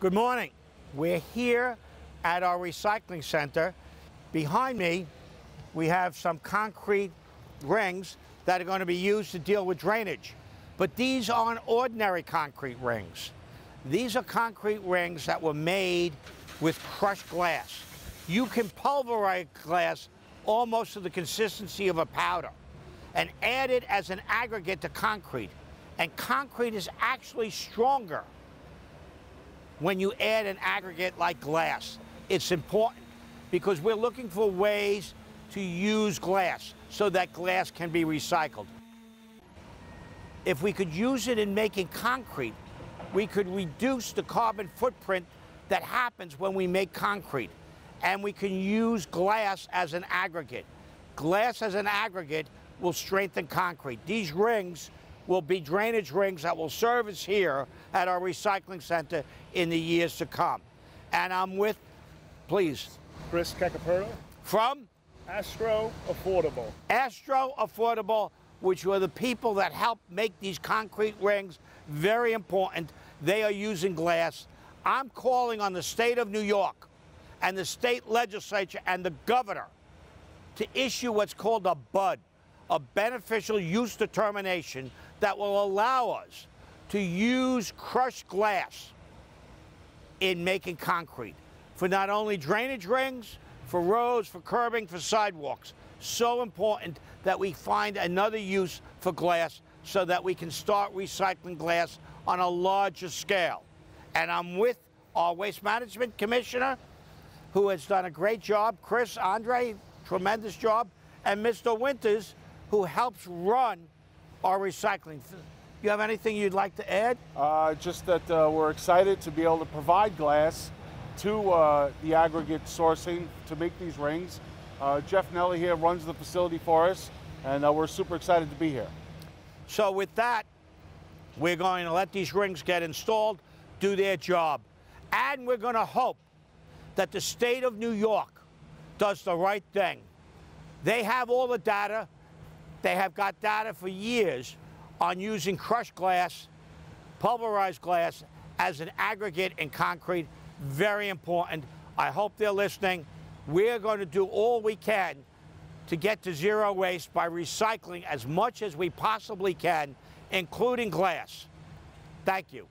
Good morning. We're here at our recycling center. Behind me, we have some concrete rings that are going to be used to deal with drainage. But these aren't ordinary concrete rings. These are concrete rings that were made with crushed glass. You can pulverize glass almost to the consistency of a powder and add it as an aggregate to concrete. And concrete is actually stronger when you add an aggregate like glass. It's important because we're looking for ways to use glass so that glass can be recycled. If we could use it in making concrete, we could reduce the carbon footprint that happens when we make concrete. And we can use glass as an aggregate. Glass as an aggregate will strengthen concrete. These rings will be drainage rings that will service here at our recycling center in the years to come. And I'm with, please. Chris Cacaperto. From? Astro Affordable. Astro Affordable, which were the people that helped make these concrete rings very important. They are using glass. I'm calling on the state of New York and the state legislature and the governor to issue what's called a BUD, a beneficial use determination that will allow us to use crushed glass in making concrete for not only drainage rings, for roads, for curbing, for sidewalks. So important that we find another use for glass so that we can start recycling glass on a larger scale. And I'm with our Waste Management Commissioner, who has done a great job, Chris, Andrade, tremendous job, and Mr. Winters, who helps run our recycling. You have anything you'd like to add? Uh, just that uh, we're excited to be able to provide glass to uh, the aggregate sourcing to make these rings. Uh, Jeff Nelly here runs the facility for us, and uh, we're super excited to be here. So with that, we're going to let these rings get installed, do their job. And we're going to hope that the state of New York does the right thing. They have all the data. They have got data for years on using crushed glass, pulverized glass as an aggregate in concrete. Very important. I hope they're listening. We're going to do all we can to get to zero waste by recycling as much as we possibly can, including glass. Thank you.